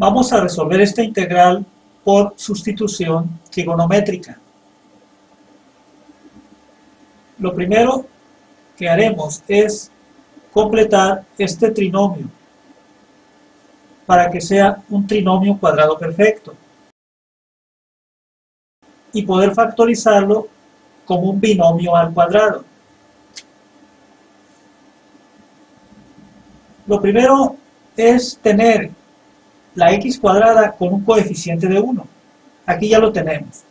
Vamos a resolver esta integral por sustitución trigonométrica. Lo primero que haremos es completar este trinomio para que sea un trinomio cuadrado perfecto y poder factorizarlo como un binomio al cuadrado. Lo primero es tener la x cuadrada con un coeficiente de 1. Aquí ya lo tenemos.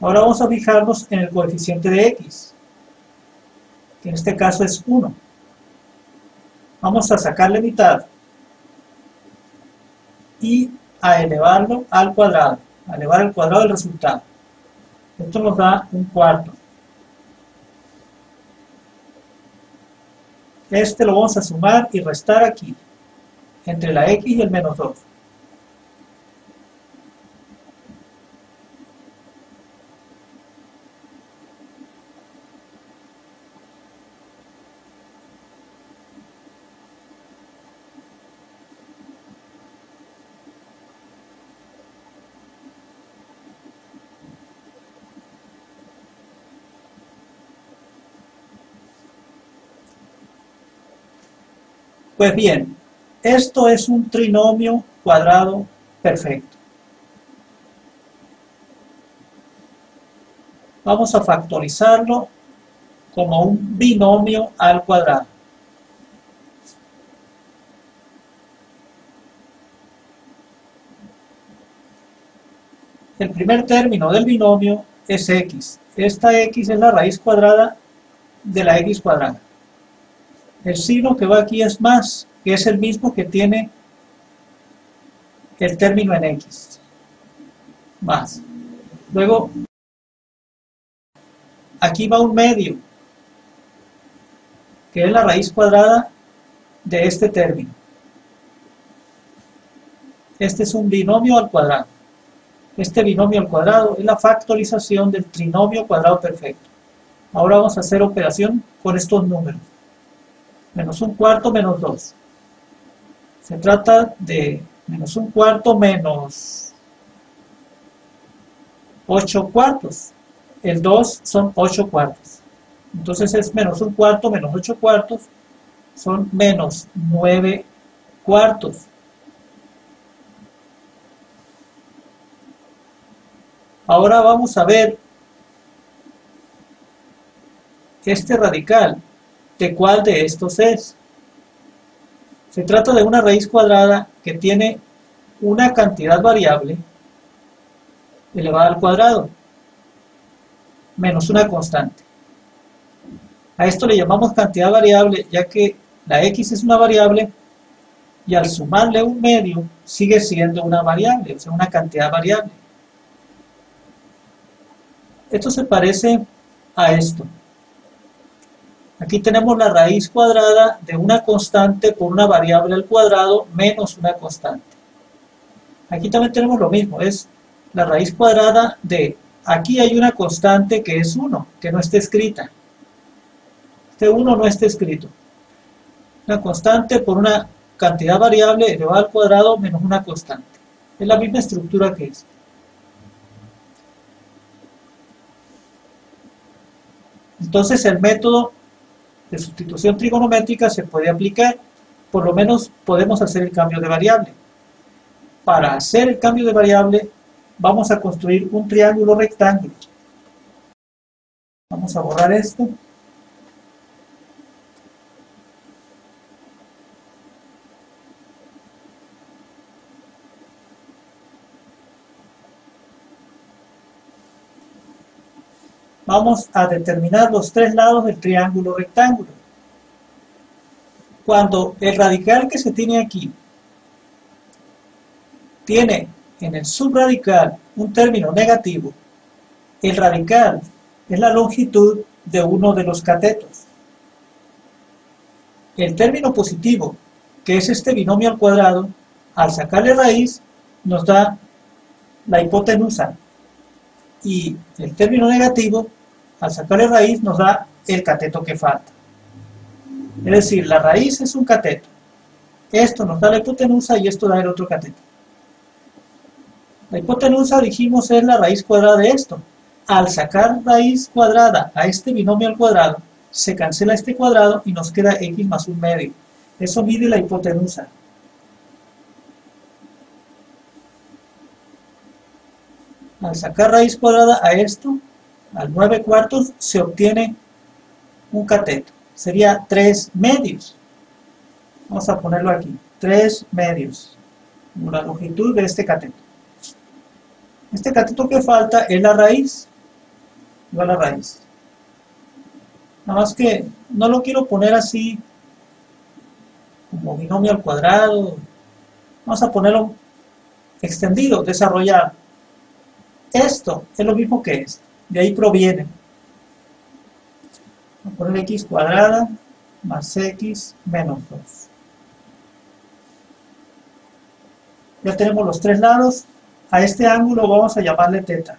Ahora vamos a fijarnos en el coeficiente de x, que en este caso es 1. Vamos a sacarle mitad y a elevarlo al cuadrado, a elevar al cuadrado el resultado. Esto nos da un cuarto. Este lo vamos a sumar y restar aquí, entre la x y el menos 2. Pues bien, esto es un trinomio cuadrado perfecto. Vamos a factorizarlo como un binomio al cuadrado. El primer término del binomio es x. Esta x es la raíz cuadrada de la x cuadrada. El signo que va aquí es más, que es el mismo que tiene el término en x. Más. Luego, aquí va un medio, que es la raíz cuadrada de este término. Este es un binomio al cuadrado. Este binomio al cuadrado es la factorización del trinomio cuadrado perfecto. Ahora vamos a hacer operación con estos números menos un cuarto menos 2. Se trata de menos un cuarto menos 8 cuartos. El 2 son 8 cuartos. Entonces es menos un cuarto menos 8 cuartos. Son menos 9 cuartos. Ahora vamos a ver este radical de cuál de estos es. Se trata de una raíz cuadrada que tiene una cantidad variable elevada al cuadrado menos una constante. A esto le llamamos cantidad variable ya que la x es una variable y al sumarle un medio sigue siendo una variable, o sea, una cantidad variable. Esto se parece a esto. Aquí tenemos la raíz cuadrada de una constante por una variable al cuadrado menos una constante. Aquí también tenemos lo mismo, es la raíz cuadrada de, aquí hay una constante que es 1, que no está escrita. Este 1 no está escrito. Una constante por una cantidad variable elevada al cuadrado menos una constante. Es la misma estructura que es. Entonces el método de sustitución trigonométrica se puede aplicar, por lo menos podemos hacer el cambio de variable. Para hacer el cambio de variable vamos a construir un triángulo rectángulo. Vamos a borrar esto. Vamos a determinar los tres lados del triángulo rectángulo. Cuando el radical que se tiene aquí tiene en el subradical un término negativo, el radical es la longitud de uno de los catetos. El término positivo, que es este binomio al cuadrado, al sacarle raíz, nos da la hipotenusa y el término negativo, al sacarle raíz, nos da el cateto que falta. Es decir, la raíz es un cateto. Esto nos da la hipotenusa y esto da el otro cateto. La hipotenusa, dijimos, es la raíz cuadrada de esto. Al sacar raíz cuadrada a este binomio al cuadrado, se cancela este cuadrado y nos queda x más un medio. Eso mide la hipotenusa. Al sacar raíz cuadrada a esto, al 9 cuartos, se obtiene un cateto. Sería 3 medios. Vamos a ponerlo aquí. 3 medios. La longitud de este cateto. Este cateto que falta es la raíz. Va la raíz. Nada más que no lo quiero poner así como binomio al cuadrado. Vamos a ponerlo extendido, desarrollado. Esto es lo mismo que esto. De ahí proviene. Vamos a poner x cuadrada más x menos 2. Ya tenemos los tres lados. A este ángulo vamos a llamarle teta.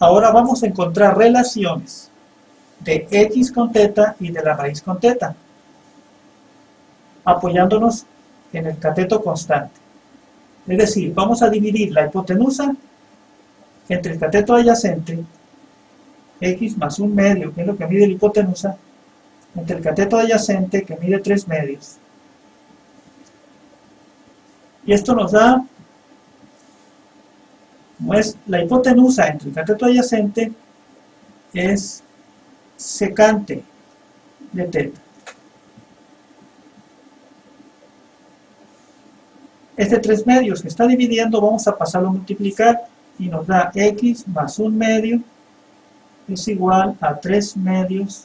Ahora vamos a encontrar relaciones de x con teta y de la raíz con teta, apoyándonos en el cateto constante. Es decir, vamos a dividir la hipotenusa entre el cateto adyacente, x más un medio, que es lo que mide la hipotenusa, entre el cateto adyacente, que mide 3 medios, y esto nos da, como es la hipotenusa entre el cateto adyacente, es secante de teta. Este 3 medios que está dividiendo vamos a pasarlo a multiplicar y nos da x más un medio es igual a 3 medios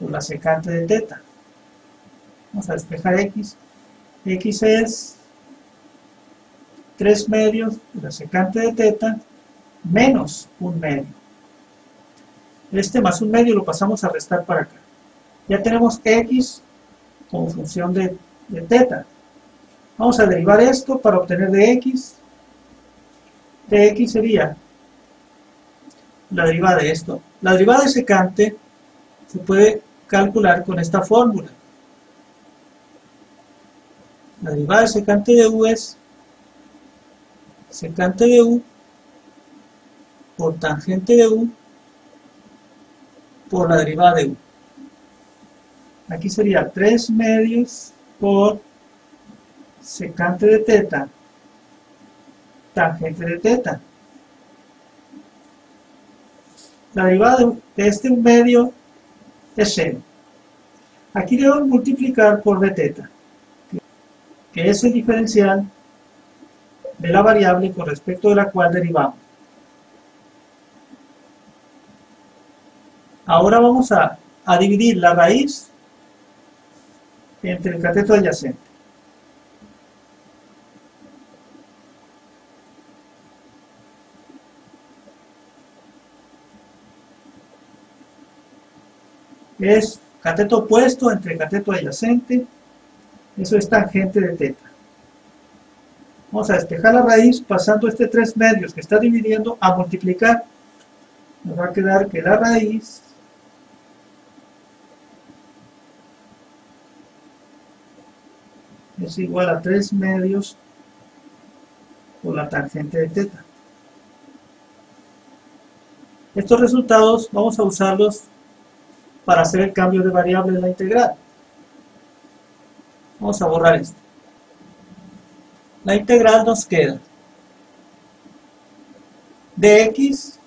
por la secante de teta. Vamos a despejar x. x es 3 medios de la secante de teta menos un medio. Este más un medio lo pasamos a restar para acá. Ya tenemos x como función de, de teta. Vamos a derivar esto para obtener de x. De x sería la derivada de esto. La derivada de secante se puede calcular con esta fórmula. La derivada de secante de u es secante de U por tangente de U por la derivada de U. Aquí sería 3 medios por secante de teta tangente de teta. La derivada de este medio es 0. Aquí debo multiplicar por b teta, que es el diferencial de la variable con respecto de la cual derivamos. Ahora vamos a, a dividir la raíz entre el cateto adyacente. Es cateto opuesto entre cateto adyacente, eso es tangente de teta. Vamos a despejar la raíz pasando este 3 medios que está dividiendo a multiplicar. Nos va a quedar que la raíz es igual a 3 medios por la tangente de teta. Estos resultados vamos a usarlos para hacer el cambio de variable en la integral. Vamos a borrar esto la integral nos queda dx,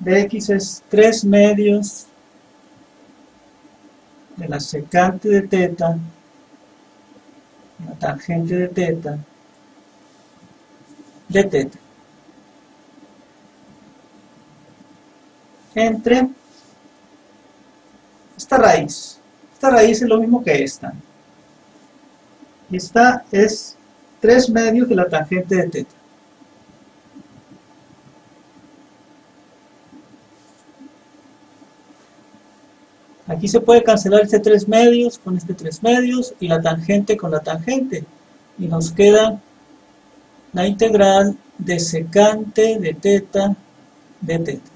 dx es 3 medios de la secante de teta, la tangente de teta, de teta. Entre esta raíz. Esta raíz es lo mismo que esta. Esta es 3 medios de la tangente de teta. Aquí se puede cancelar este 3 medios con este 3 medios y la tangente con la tangente. Y nos queda la integral de secante de teta de teta.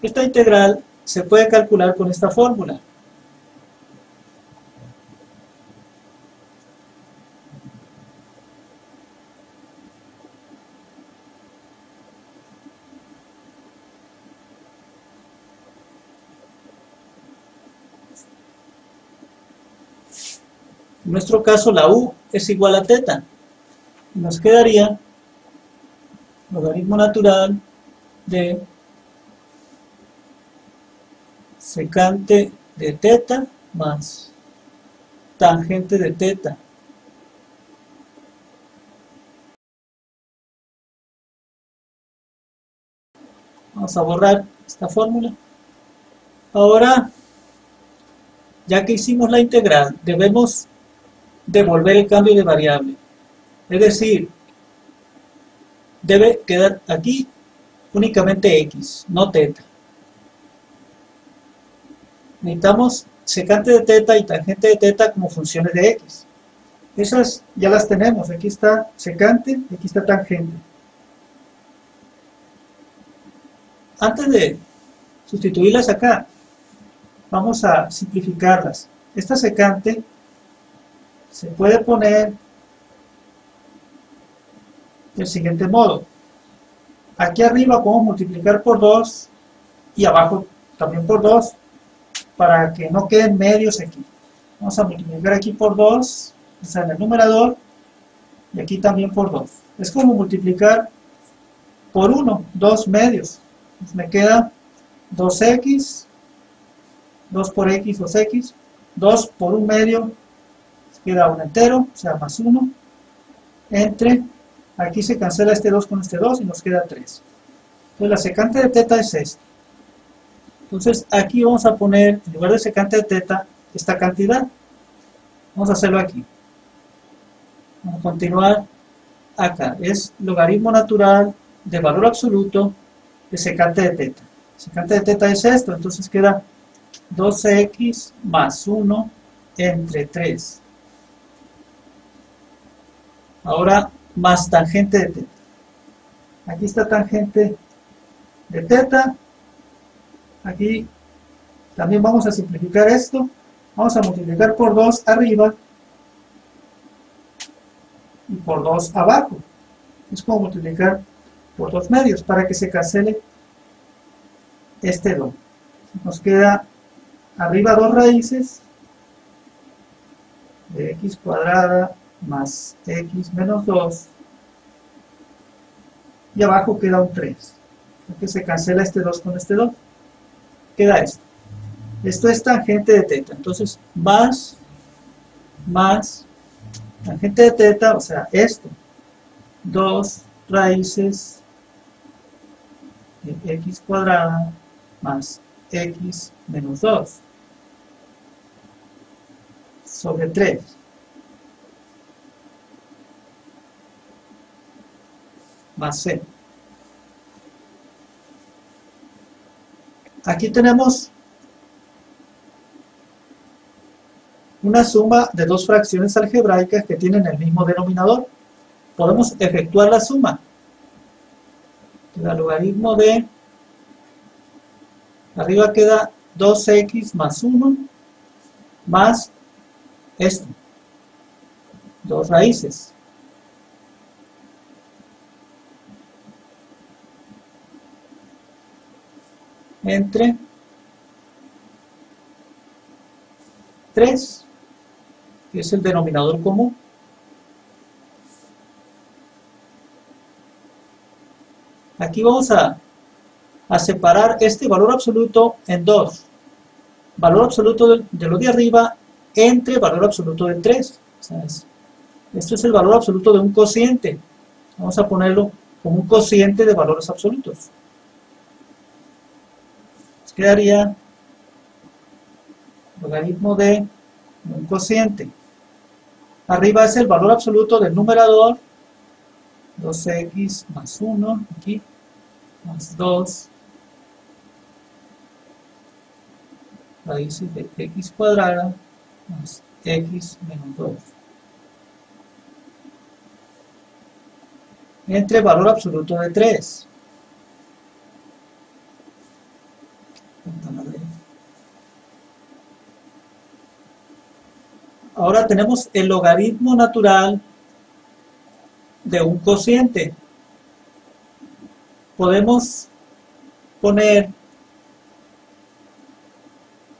Esta integral se puede calcular con esta fórmula. En nuestro caso la u es igual a teta. Nos quedaría logaritmo natural de secante de teta más tangente de teta. Vamos a borrar esta fórmula. Ahora, ya que hicimos la integral, debemos devolver el cambio de variable. Es decir, debe quedar aquí únicamente x, no teta. Necesitamos secante de teta y tangente de teta como funciones de x. Esas ya las tenemos. Aquí está secante y aquí está tangente. Antes de sustituirlas acá, vamos a simplificarlas. Esta secante se puede poner del siguiente modo. Aquí arriba podemos multiplicar por 2 y abajo también por 2 para que no queden medios aquí. Vamos a multiplicar aquí por 2, o sea, en el numerador, y aquí también por 2. Es como multiplicar por 1, 2 medios. me queda 2x, 2 por x, 2x, 2 por 1 medio, queda un entero, o sea, más 1, entre, aquí se cancela este 2 con este 2 y nos queda 3. Entonces la secante de teta es esta. Entonces aquí vamos a poner, en lugar de secante de teta, esta cantidad. Vamos a hacerlo aquí. Vamos a continuar acá. Es logaritmo natural de valor absoluto de secante de teta. Secante de teta es esto, entonces queda 12x más 1 entre 3 Ahora más tangente de teta. Aquí está tangente de teta. Aquí también vamos a simplificar esto. Vamos a multiplicar por 2 arriba y por 2 abajo. Es como multiplicar por 2 medios para que se cancele este 2. Nos queda arriba dos raíces de x cuadrada más x menos 2 y abajo queda un 3 porque se cancela este 2 con este 2 queda esto esto es tangente de teta. Entonces más más tangente de teta o sea esto. 2 raíces de x cuadrada más x menos 2 sobre 3 más C. Aquí tenemos una suma de dos fracciones algebraicas que tienen el mismo denominador. Podemos efectuar la suma. El logaritmo de... Arriba queda 2x más 1 más esto. Dos raíces. Entre 3, que es el denominador común. Aquí vamos a, a separar este valor absoluto en dos. Valor absoluto de, lo de arriba entre valor absoluto de 3. esto es el valor absoluto de un cociente. Vamos a ponerlo como un cociente de valores absolutos quedaría logaritmo de un cociente. Arriba es el valor absoluto del numerador, 2x más 1, aquí, más 2, raíces de x cuadrada, más x menos 2. Entre valor absoluto de 3. Ahora tenemos el logaritmo natural de un cociente. Podemos poner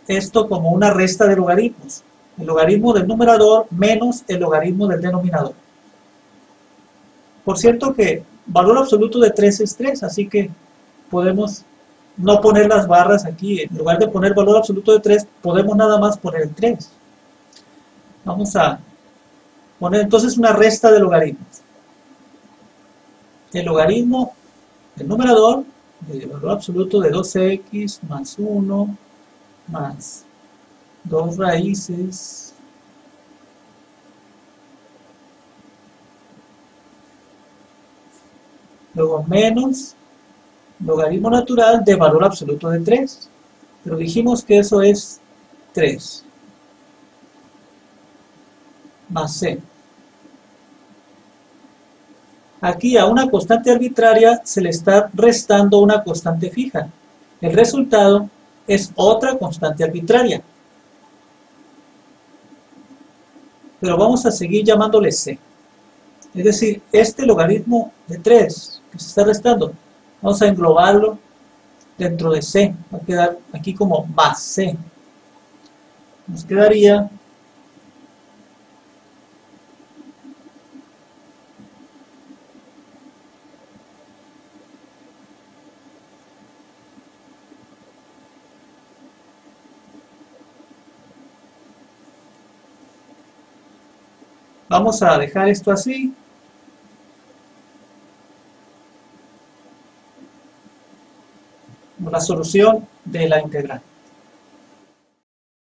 esto como una resta de logaritmos. El logaritmo del numerador menos el logaritmo del denominador. Por cierto que valor absoluto de 3 es 3, así que podemos no poner las barras aquí. En lugar de poner valor absoluto de 3, podemos nada más poner el 3. Vamos a poner entonces una resta de logaritmos. El logaritmo del numerador, el valor absoluto de 2x más 1 más 2 raíces luego menos logaritmo natural de valor absoluto de 3 pero dijimos que eso es 3 más c aquí a una constante arbitraria se le está restando una constante fija el resultado es otra constante arbitraria. Pero vamos a seguir llamándole C. Es decir, este logaritmo de 3 que se está restando, vamos a englobarlo dentro de C. Va a quedar aquí como C. Nos quedaría Vamos a dejar esto así. La solución de la integral.